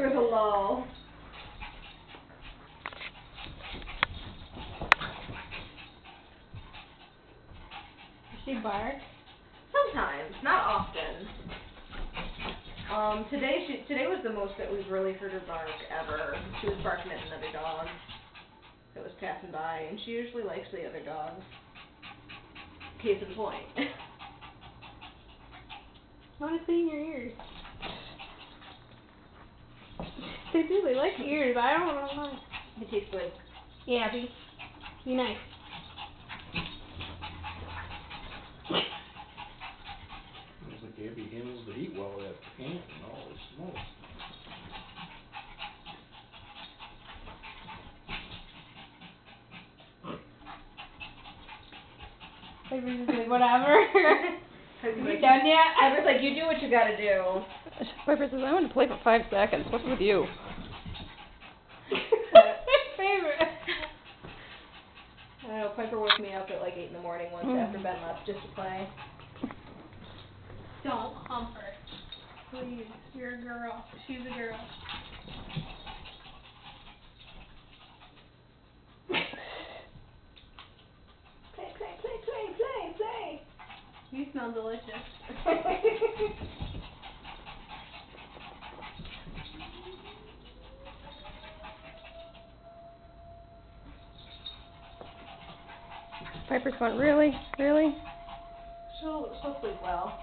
There was a lull. Does she bark? Sometimes, not often. Um, today she today was the most that we've really heard her bark ever. She was barking at another dog that was passing by, and she usually likes the other dogs. Case in point. I want to clean your ears. They do. They like ears. I don't know why. it tastes good. Yeah, be, be nice. Looks like Abby handles the heat well at camp and all this smoke. Piper's just like, whatever. Piper's you like, done yet? Piper's like, you do what you gotta do. Piper says, I want to play for five seconds. What's with you? Favorite. I don't know, Piper woke me up at like 8 in the morning once Mm. after Ben left just to play. Don't hump her. Please. You're a girl. She's a girl. Play, play, play, play, play, play. You smell delicious. Piper's going, really? Really? she'll, she'll sleep well.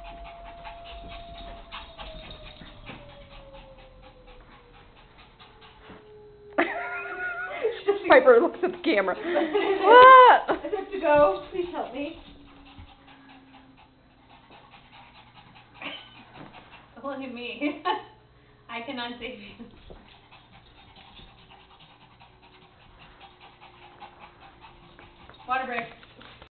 Piper looks at the camera. what? I have to go. Please help me. Look at me. I cannot save you. Water break.